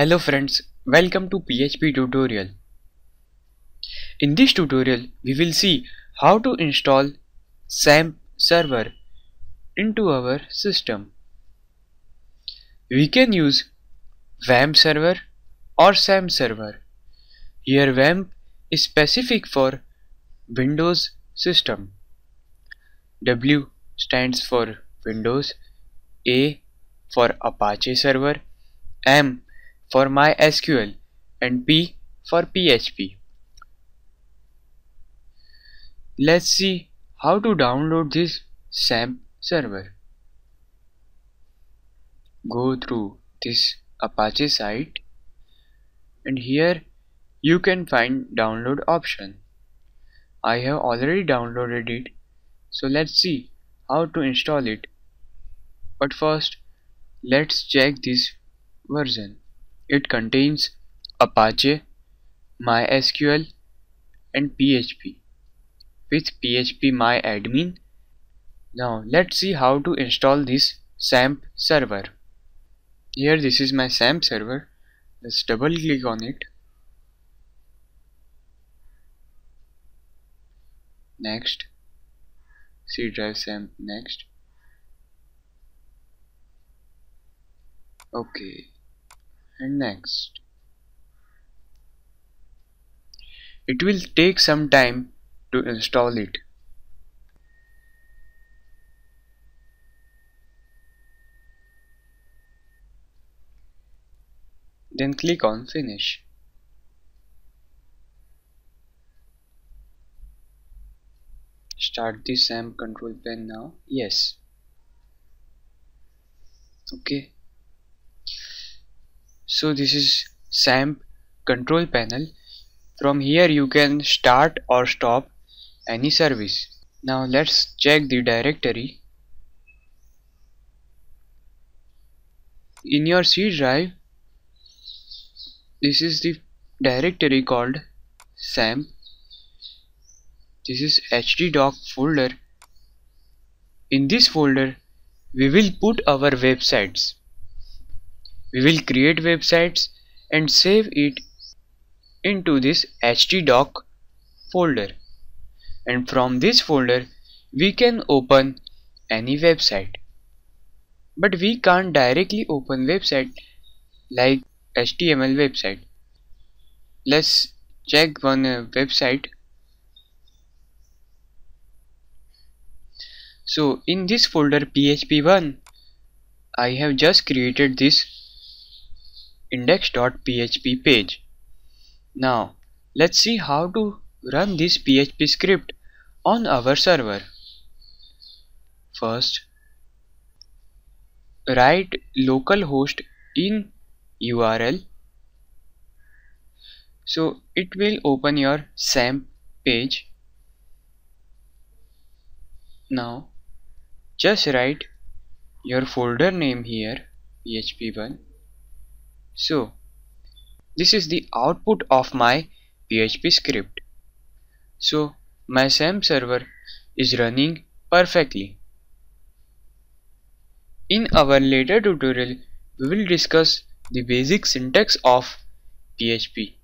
Hello friends, welcome to PHP tutorial. In this tutorial, we will see how to install XAMPP server into our system. We can use WAMP server or XAMPP server. Here WAMP is specific for Windows system. W stands for Windows, A for Apache server, M for MySQL and P for PHP. Let's see how to download this XAMPP server. Go through this Apache site and here you can find download option. I have already downloaded it so let's see how to install it but first let's check this version it contains Apache, MySQL and PHP with PHP MyAdmin. Now let's see how to install this XAMPP server. Here this is my XAMPP server. Let's double click on it. Next. C drive XAMPP next. Okay and next. It will take some time to install it. Then click on finish. Start the XAMPP control pen now. Yes. Okay so this is XAMPP control panel. From here you can start or stop any service. Now let's check the directory. In your C drive this is the directory called XAMPP this is htdoc folder. In this folder we will put our websites we will create websites and save it into this htdoc folder. And from this folder we can open any website. But we can't directly open website like HTML website. Let's check one uh, website. So in this folder php1 I have just created this index.php page. Now let's see how to run this PHP script on our server. First write localhost in URL so it will open your XAMPP page now just write your folder name here php1 so this is the output of my PHP script. So my XAMPP server is running perfectly. In our later tutorial we will discuss the basic syntax of PHP.